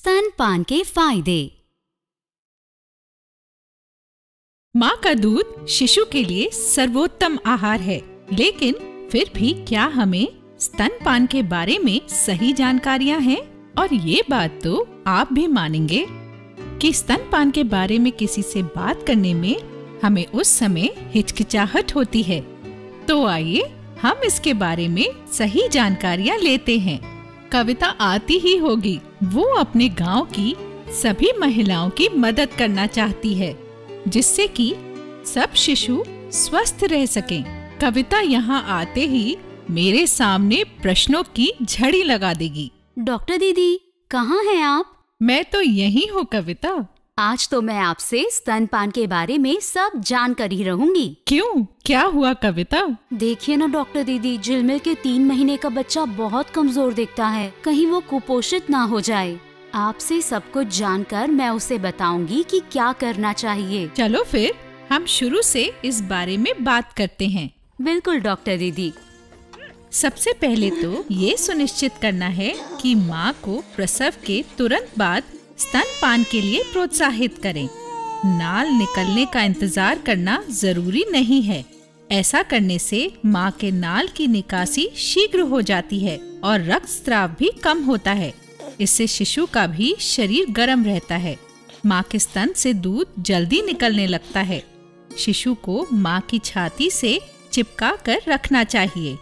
स्तनपान के फ़ायदे। माँ का दूध शिशु के लिए सर्वोत्तम आहार है, लेकिन फिर भी क्या हमें स्तनपान के बारे में सही जानकारियाँ हैं? और ये बात तो आप भी मानेंगे कि स्तनपान के बारे में किसी से बात करने में हमें उस समय हिचकिचाहट होती है। तो आइए हम इसके बारे में सही जानकारियाँ लेते हैं। कविता आती ही होगी। वो अपने गाँव की सभी महिलाओं की मदद करना चाहती है जिससे कि सब शिशु स्वस्थ रह सकें। कविता यहाँ आते ही मेरे सामने प्रश्नों की झड़ी लगा देगी। डॉक्टर दीदी कहाँ हैं आप? मैं तो यही हूँ कविता। आज तो मैं आपसे स्तनपान के बारे में सब जान कर ही रहूँगी। क्यों? क्या हुआ कविता? देखिए ना डॉक्टर दीदी झिलमिल के तीन महीने का बच्चा बहुत कमज़ोर दिखता है। कहीं वो कुपोषित ना हो जाए। आपसे सब कुछ जानकर मैं उसे बताऊँगी कि क्या करना चाहिए। चलो फिर हम शुरू से इस बारे में बात करते हैं। बिल्कुल डॉक्टर दीदी। सबसे पहले तो ये सुनिश्चित करना है कि माँ को प्रसव के तुरंत बाद स्तनपान के लिए प्रोत्साहित करें। नाल निकलने का इंतज़ार करना ज़रूरी नहीं है। ऐसा करने से माँ के नाल की निकासी शीघ्र हो जाती है और रक्त स्त्राव भी कम होता है। इससे शिशु का भी शरीर गर्म रहता है। माँ के स्तन से दूध जल्दी निकलने लगता है। शिशु को माँ की छाती से चिपका कर रखना चाहिए।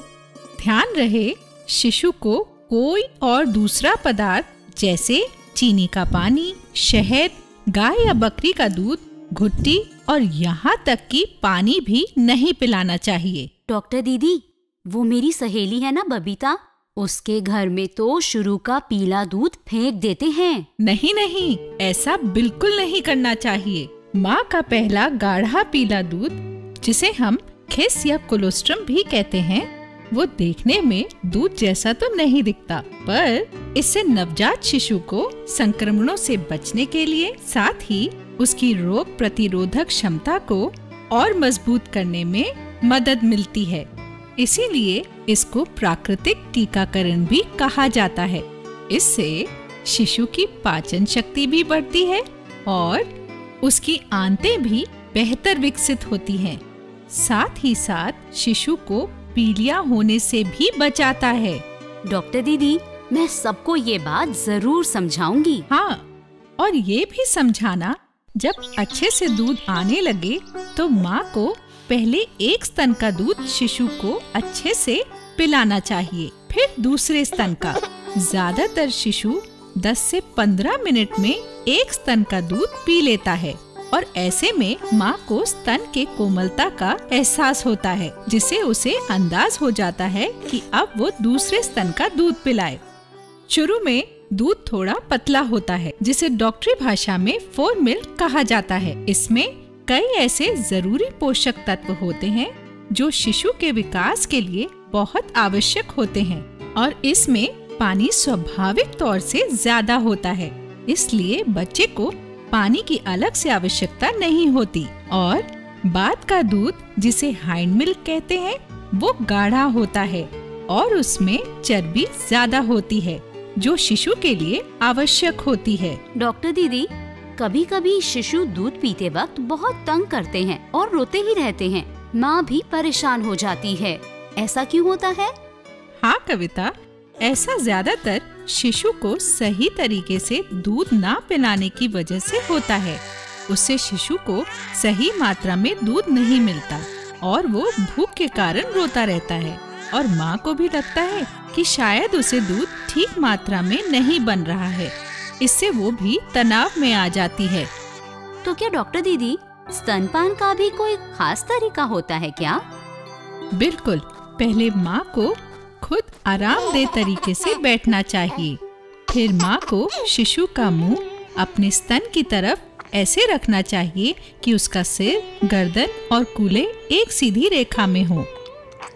ध्यान रहे, शिशु को कोई और दूसरा पदार्थ जैसे चीनी का पानी शहद गाय या बकरी का दूध घुट्टी और यहाँ तक कि पानी भी नहीं पिलाना चाहिए। डॉक्टर दीदी वो मेरी सहेली है ना बबीता? उसके घर में तो शुरू का पीला दूध फेंक देते हैं। नहीं नहीं ऐसा बिल्कुल नहीं करना चाहिए। माँ का पहला गाढ़ा पीला दूध जिसे हम खिस या कोलोस्ट्रम भी कहते हैं वो देखने में दूध जैसा तो नहीं दिखता, पर इससे नवजात शिशु को संक्रमणों से बचने के लिए, साथ ही उसकी रोग प्रतिरोधक क्षमता को और मज़बूत करने में मदद मिलती है इसीलिए इसको प्राकृतिक टीकाकरण भी कहा जाता है इससे शिशु की पाचन शक्ति भी बढ़ती है और उसकी आंतें भी बेहतर विकसित होती हैं। साथ ही साथ शिशु को पीलिया होने से भी बचाता है। डॉक्टर दीदी मैं सबको ये बात ज़रूर समझाऊँगी। हाँ और ये भी समझाना जब अच्छे से दूध आने लगे तो माँ को पहले एक स्तन का दूध शिशु को अच्छे से पिलाना चाहिए फिर दूसरे स्तन का। ज़्यादातर शिशु 10 से 15 मिनट में एक स्तन का दूध पी लेता है। और ऐसे में माँ को स्तन के कोमलता का एहसास होता है, जिससे उसे अंदाज हो जाता है कि अब वो दूसरे स्तन का दूध पिलाए। शुरू में दूध थोड़ा पतला होता है, जिसे डॉक्टरी भाषा में फोर मिल्क कहा जाता है। इसमें कई ऐसे ज़रूरी पोषक तत्व होते हैं, जो शिशु के विकास के लिए बहुत आवश्यक होते हैं और इसमें पानी स्वाभाविक तौर से ज़्यादा होता है, इसलिए बच्चे को पानी की अलग से आवश्यकता नहीं होती और बाद का दूध जिसे हाइंड मिल्क कहते हैं वो गाढ़ा होता है और उसमें चर्बी ज़्यादा होती है जो शिशु के लिए आवश्यक होती है। डॉक्टर दीदी कभी कभी शिशु दूध पीते वक्त बहुत तंग करते हैं और रोते ही रहते हैं। माँ भी परेशान हो जाती है। ऐसा क्यों होता है? हाँ कविता। ऐसा ज़्यादातर शिशु को सही तरीके से दूध ना पिलाने की वजह से होता है। उससे शिशु को सही मात्रा में दूध नहीं मिलता और वो भूख के कारण रोता रहता है और माँ को भी लगता है कि शायद उसे दूध ठीक मात्रा में नहीं बन रहा है। इससे वो भी तनाव में आ जाती है। तो क्या डॉक्टर दीदी स्तनपान का भी कोई खास तरीका होता है क्या? बिल्कुल पहले माँ को खुद आरामदेह तरीके से बैठना चाहिए। फिर माँ को शिशु का मुँह अपने स्तन की तरफ़ ऐसे रखना चाहिए कि उसका सिर, गर्दन और कूले एक सीधी रेखा में हो।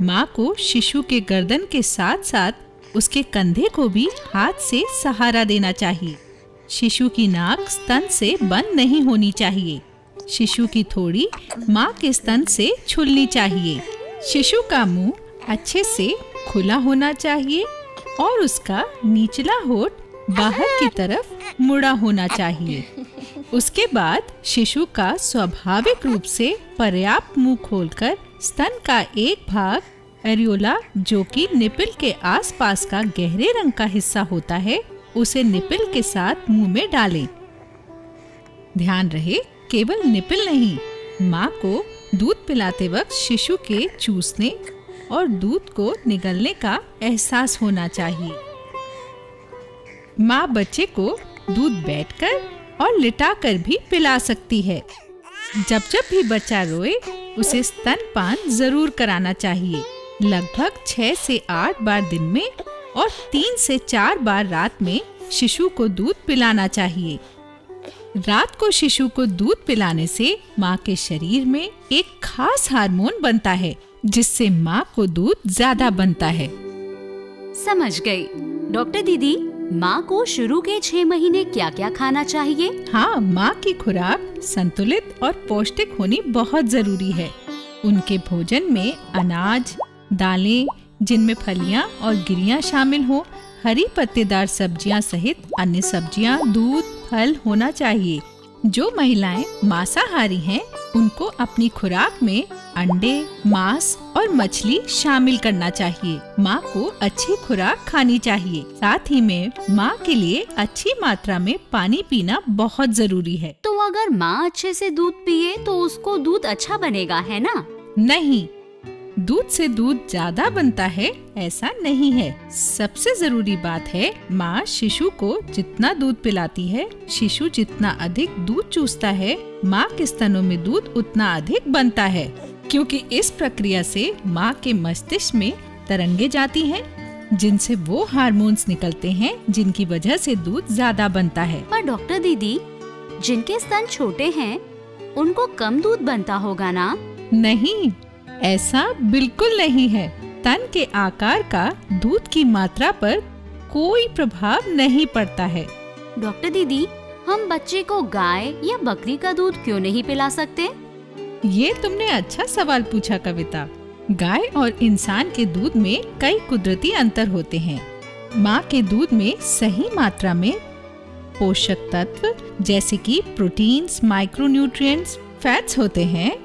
माँ को शिशु के गर्दन के साथ साथ उसके कंधे को भी हाथ से सहारा देना चाहिए। शिशु की नाक स्तन से बंद नहीं होनी चाहिए। शिशु की थोड़ी माँ के स्तन से छुलनी चाहिए। शिशु का मुँह अच्छे से खुला होना चाहिए और उसका निचला होठ बाहर की तरफ़ मुड़ा होना चाहिए उसके बाद शिशु का स्वाभाविक रूप से पर्याप्त मुँह खोलकर स्तन का एक भाग एरियोला, जो कि निपिल के आसपास का गहरे रंग का हिस्सा होता है, उसे निपिल के साथ मुँह में डालें। ध्यान रहे, केवल निपिल नहीं, माँ को दूध पिलाते वक्त शिशु के चूसने और दूध को निगलने का एहसास होना चाहिए। माँ बच्चे को दूध बैठकर और लिटाकर भी पिला सकती है। जब जब भी बच्चा रोए, उसे स्तनपान ज़रूर कराना चाहिए। लगभग छह से आठ बार दिन में और तीन से चार बार रात में शिशु को दूध पिलाना चाहिए। रात को शिशु को दूध पिलाने से माँ के शरीर में एक खास हार्मोन बनता है। जिससे माँ को दूध ज़्यादा बनता है। समझ गई। डॉक्टर दीदी माँ को शुरू के छह महीने क्या क्या खाना चाहिए? हाँ माँ की खुराक संतुलित और पौष्टिक होनी बहुत ज़रूरी है। उनके भोजन में अनाज दालें जिनमें फलियाँ और गिरियाँ शामिल हो हरी पत्तेदार सब्ज़ियाँ सहित अन्य सब्ज़ियाँ दूध फल होना चाहिए। जो महिलाएँ मांसाहारी हैं उनको अपनी खुराक में अंडे मांस और मछली शामिल करना चाहिए। माँ को अच्छी खुराक खानी चाहिए। साथ ही में माँ के लिए अच्छी मात्रा में पानी पीना बहुत ज़रूरी है। तो अगर माँ अच्छे से दूध पिए तो उसको दूध अच्छा बनेगा है ना? नहीं। दूध से दूध ज़्यादा बनता है ऐसा नहीं है। सबसे ज़रूरी बात है माँ शिशु को जितना दूध पिलाती है शिशु जितना अधिक दूध चूसता है माँ के स्तनों में दूध उतना अधिक बनता है। क्योंकि इस प्रक्रिया से माँ के मस्तिष्क में तरंगे जाती हैं जिनसे वो हार्मोन्स निकलते हैं जिनकी वजह से दूध ज़्यादा बनता है। पर डॉक्टर दीदी जिनके स्तन छोटे हैं उनको कम दूध बनता होगा ना? नहीं ऐसा बिल्कुल नहीं है। तन के आकार का दूध की मात्रा पर कोई प्रभाव नहीं पड़ता है। डॉक्टर दीदी हम बच्चे को गाय या बकरी का दूध क्यों नहीं पिला सकते? ये तुमने अच्छा सवाल पूछा कविता। गाय और इंसान के दूध में कई कुदरती अंतर होते हैं। माँ के दूध में सही मात्रा में पोषक तत्व जैसे कि प्रोटीन्स, माइक्रोन्यूट्रिएंट्स, फैट्स होते हैं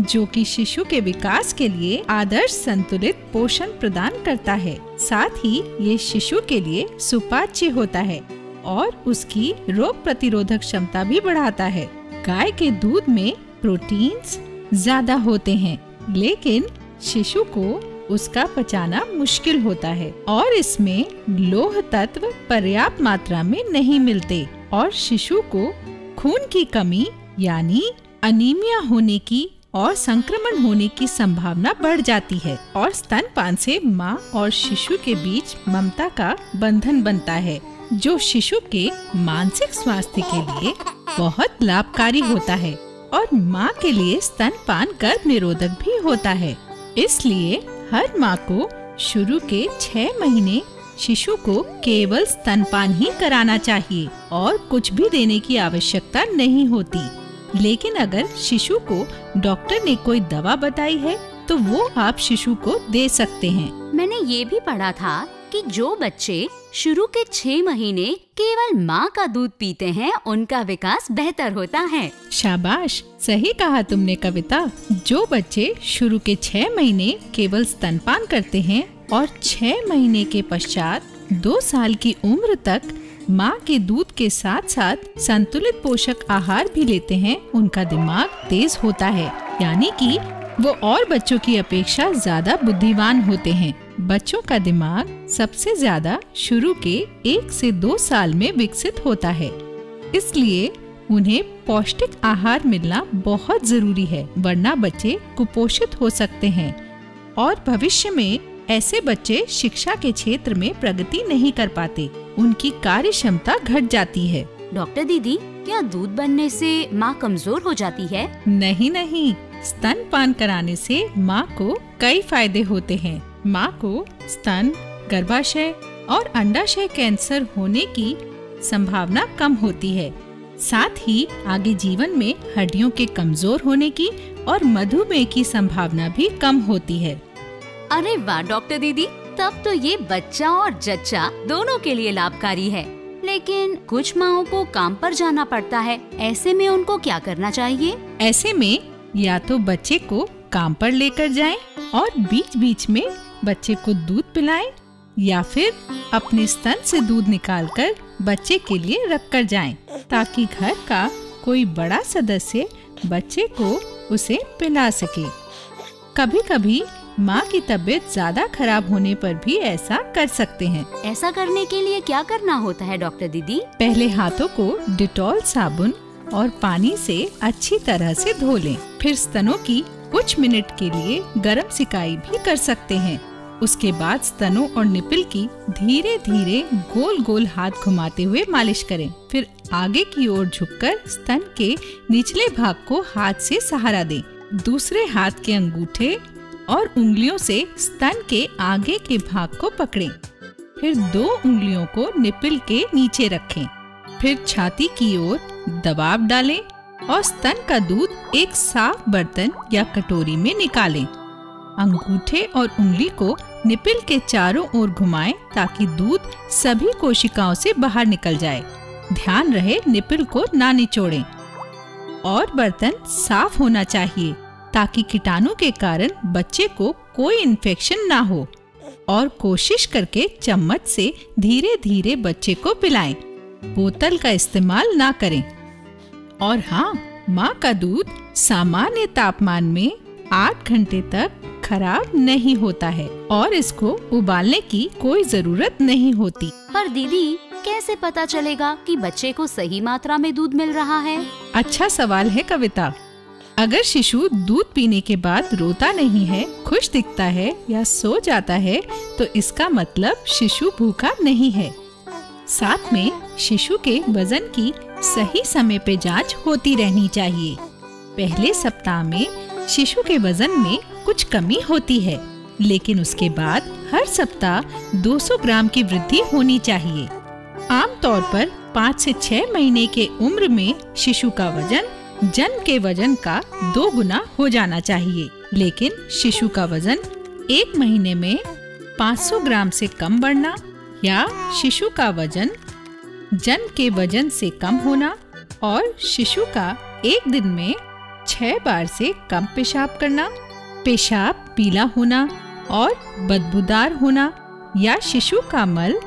जो कि शिशु के विकास के लिए आदर्श संतुलित पोषण प्रदान करता है। साथ ही ये शिशु के लिए सुपाच्य होता है और उसकी रोग प्रतिरोधक क्षमता भी बढ़ाता है। गाय के दूध में प्रोटीन्स ज़्यादा होते हैं, लेकिन शिशु को उसका पचाना मुश्किल होता है और इसमें लोह तत्व पर्याप्त मात्रा में नहीं मिलते और शिशु को खून की कमी यानी अनीमिया होने की और संक्रमण होने की संभावना बढ़ जाती है और स्तनपान से माँ और शिशु के बीच ममता का बंधन बनता है, जो शिशु के मानसिक स्वास्थ्य के लिए बहुत लाभकारी होता है। और माँ के लिए स्तनपान गर्भ निरोधक भी होता है। इसलिए हर माँ को शुरू के छह महीने शिशु को केवल स्तनपान ही कराना चाहिए और कुछ भी देने की आवश्यकता नहीं होती। लेकिन अगर शिशु को डॉक्टर ने कोई दवा बताई है तो वो आप शिशु को दे सकते हैं। मैंने ये भी पढ़ा था कि जो बच्चे शुरू के छह महीने केवल माँ का दूध पीते हैं, उनका विकास बेहतर होता है। शाबाश! सही कहा तुमने, कविता। जो बच्चे शुरू के छह महीने केवल स्तनपान करते हैं और छह महीने के पश्चात दो साल की उम्र तक माँ के दूध के साथ साथ संतुलित पोषक आहार भी लेते हैं, उनका दिमाग तेज होता है। यानी कि वो और बच्चों की अपेक्षा ज़्यादा बुद्धिमान होते हैं। बच्चों का दिमाग सबसे ज़्यादा शुरू के एक से दो साल में विकसित होता है। इसलिए उन्हें पौष्टिक आहार मिलना बहुत ज़रूरी है वरना बच्चे कुपोषित हो सकते हैं। और भविष्य में ऐसे बच्चे शिक्षा के क्षेत्र में प्रगति नहीं कर पाते। उनकी कार्य क्षमता घट जाती है। डॉक्टर दीदी क्या दूध बनने से माँ कमज़ोर हो जाती है? नहीं नहीं। स्तन पान कराने से माँ को कई फ़ायदे होते हैं। माँ को स्तन गर्भाशय और अंडाशय कैंसर होने की संभावना कम होती है। साथ ही आगे जीवन में हड्डियों के कमज़ोर होने की और मधुमेह की संभावना भी कम होती है। अरे वाह डॉक्टर दीदी तब तो ये बच्चा और जच्चा दोनों के लिए लाभकारी है। लेकिन कुछ माओ को काम पर जाना पड़ता है ऐसे में उनको क्या करना चाहिए? ऐसे में या तो बच्चे को काम पर लेकर जाएँ और बीच बीच में बच्चे को दूध पिलाएँ या फिर अपने स्तन से दूध निकालकर बच्चे के लिए रख कर जाए ताकि घर का कोई बड़ा सदस्य बच्चे को उसे पिला सके। कभी कभी माँ की तबीयत ज़्यादा खराब होने पर भी ऐसा कर सकते हैं। ऐसा करने के लिए क्या करना होता है डॉक्टर दीदी? पहले हाथों को डिटॉल साबुन और पानी से अच्छी तरह से धो लें। फिर स्तनों की कुछ मिनट के लिए गर्म सिकाई भी कर सकते हैं। उसके बाद स्तनों और निपिल की धीरे धीरे गोल गोल हाथ घुमाते हुए मालिश करें। फिर आगे की ओर झुककर स्तन के निचले भाग को हाथ से सहारा दें। दूसरे हाथ के अंगूठे और उंगलियों से स्तन के आगे के भाग को पकड़ें। फिर दो उंगलियों को निपिल के नीचे रखें। फिर छाती की ओर दबाव डालें और स्तन का दूध एक साफ़ बर्तन या कटोरी में निकालें। अंगूठे और उंगली को निपिल के चारों ओर घुमाएँ ताकि दूध सभी कोशिकाओं से बाहर निकल जाए। ध्यान रहे निपिल को ना निचोड़ें। और बर्तन साफ़ होना चाहिए ताकि कीटाणु के कारण बच्चे को कोई इन्फेक्शन ना हो। और कोशिश करके चम्मच से धीरे धीरे बच्चे को पिलाएँ। बोतल का इस्तेमाल ना करें। और हाँ माँ का दूध सामान्य तापमान में आठ घंटे तक खराब नहीं होता है और इसको उबालने की कोई ज़रूरत नहीं होती। पर दीदी कैसे पता चलेगा कि बच्चे को सही मात्रा में दूध मिल रहा है? अच्छा सवाल है कविता। अगर शिशु दूध पीने के बाद रोता नहीं है खुश दिखता है या सो जाता है तो इसका मतलब शिशु भूखा नहीं है। साथ में शिशु के वज़न की सही समय पे जाँच होती रहनी चाहिए। पहले सप्ताह में शिशु के वज़न में कुछ कमी होती है, लेकिन उसके बाद हर सप्ताह 200 ग्राम की वृद्धि होनी चाहिए। आमतौर पर पाँच से छह महीने के उम्र में शिशु का वज़न, जन्म के वज़न का दो गुना हो जाना चाहिए। लेकिन शिशु का वज़न एक महीने में 500 ग्राम से कम बढ़ना या शिशु का वज़न जन्म के वज़न से कम होना और शिशु का एक दिन में छह बार से कम पेशाब करना, पेशाब पीला होना और बदबूदार होना या शिशु का मल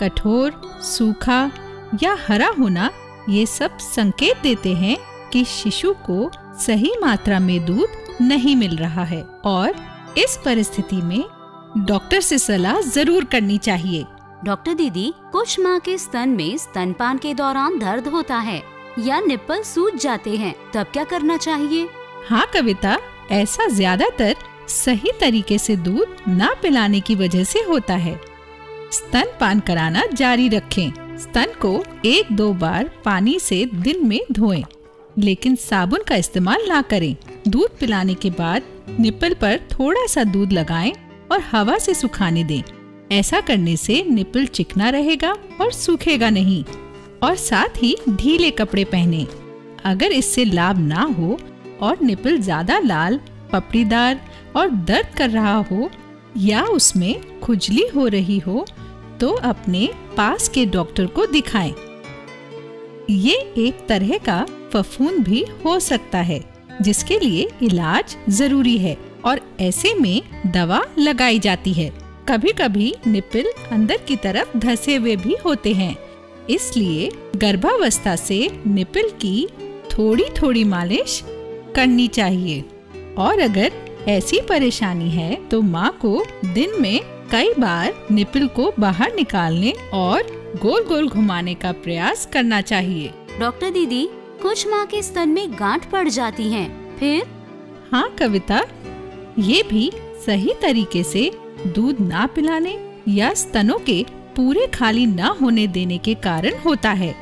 कठोर, सूखा या हरा होना, ये सब संकेत देते हैं कि शिशु को सही मात्रा में दूध नहीं मिल रहा है और इस परिस्थिति में डॉक्टर से सलाह ज़रूर करनी चाहिए। डॉक्टर दीदी कुछ माँ के स्तन में स्तनपान के दौरान दर्द होता है या निप्पल सूज जाते हैं तब क्या करना चाहिए? हाँ कविता ऐसा ज़्यादातर सही तरीके से दूध ना पिलाने की वजह से होता है। स्तन पान कराना जारी रखें। स्तन को एक दो बार पानी से दिन में धोएँ, लेकिन साबुन का इस्तेमाल ना करें। दूध पिलाने के बाद निप्पल पर थोड़ा सा दूध लगाएँ और हवा से सुखाने दें। ऐसा करने से निप्पल चिकना रहेगा और सूखेगा नहीं, और साथ ही ढीले कपड़े पहने अगर इससे लाभ ना हो और निपल ज़्यादा लाल, पपड़ीदार और दर्द कर रहा हो या उसमें खुजली हो रही हो तो अपने पास के डॉक्टर को दिखाएँ। ये एक तरह का फफूंद भी हो सकता है, जिसके लिए इलाज ज़रूरी है और ऐसे में दवा लगाई जाती है कभी कभी निपिल अंदर की तरफ़ धसे हुए भी होते हैं। इसलिए गर्भावस्था से निपिल की थोड़ी थोड़ी मालिश करनी चाहिए। और अगर ऐसी परेशानी है तो माँ को दिन में कई बार निपिल को बाहर निकालने और गोल गोल घुमाने का प्रयास करना चाहिए। डॉक्टर दीदी कुछ माँ के स्तन में गांठ पड़ जाती हैं, फिर? हाँ कविता। ये भी सही तरीके से दूध ना पिलाने या स्तनों के पूरे खाली न होने देने के कारण होता है।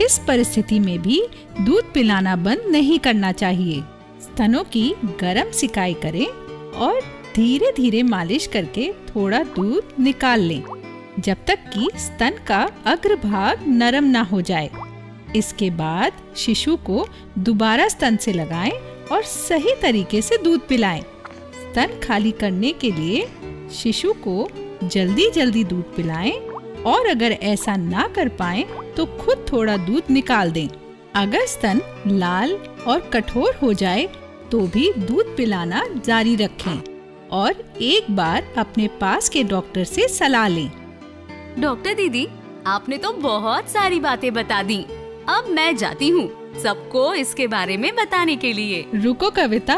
इस परिस्थिति में भी दूध पिलाना बंद नहीं करना चाहिए। स्तनों की गर्म सिकाई करें और धीरे धीरे मालिश करके थोड़ा दूध निकाल लें, जब तक कि स्तन का अग्रभाग नरम ना हो जाए। इसके बाद शिशु को दोबारा स्तन से लगाएँ और सही तरीके से दूध पिलाएँ। स्तन खाली करने के लिए शिशु को जल्दी जल्दी दूध पिलाएँ और अगर ऐसा ना कर पाए तो खुद थोड़ा दूध निकाल दें। अगर स्तन लाल और कठोर हो जाए तो भी दूध पिलाना जारी रखें और एक बार अपने पास के डॉक्टर से सलाह लें। डॉक्टर दीदी आपने तो बहुत सारी बातें बता दी। अब मैं जाती हूँ सबको इसके बारे में बताने के लिए। रुको कविता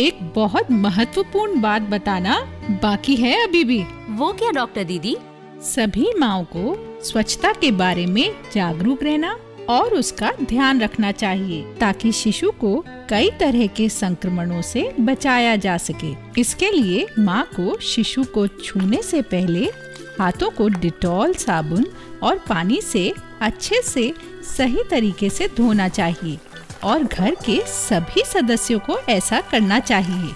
एक बहुत महत्वपूर्ण बात बताना बाकी है अभी भी। वो क्या डॉक्टर दीदी? सभी माओ को स्वच्छता के बारे में जागरूक रहना और उसका ध्यान रखना चाहिए ताकि शिशु को कई तरह के संक्रमणों से बचाया जा सके। इसके लिए माँ को शिशु को छूने से पहले हाथों को डिटॉल साबुन और पानी से अच्छे से सही तरीके से धोना चाहिए। और घर के सभी सदस्यों को ऐसा करना चाहिए।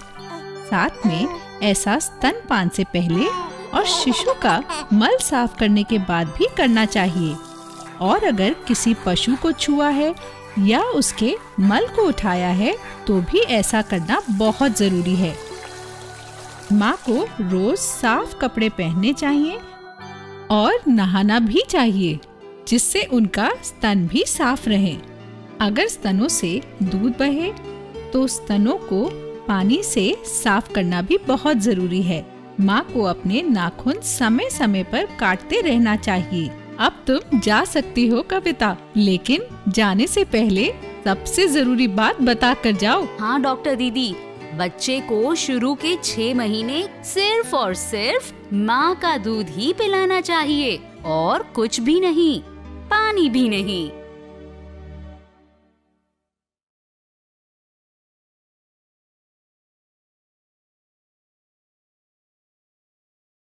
साथ में ऐसा स्तनपान से पहले और शिशु का मल साफ़ करने के बाद भी करना चाहिए। और अगर किसी पशु को छुआ है या उसके मल को उठाया है तो भी ऐसा करना बहुत ज़रूरी है। माँ को रोज साफ़ कपड़े पहनने चाहिए और नहाना भी चाहिए, जिससे उनका स्तन भी साफ़ रहे। अगर स्तनों से दूध बहे तो स्तनों को पानी से साफ़ करना भी बहुत ज़रूरी है। माँ को अपने नाखून समय समय पर काटते रहना चाहिए। अब तुम जा सकती हो कविता, लेकिन जाने से पहले सबसे ज़रूरी बात बता कर जाओ। हाँ डॉक्टर दीदी, बच्चे को शुरू के छह महीने सिर्फ़ और सिर्फ़ माँ का दूध ही पिलाना चाहिए, और कुछ भी नहीं, पानी भी नहीं।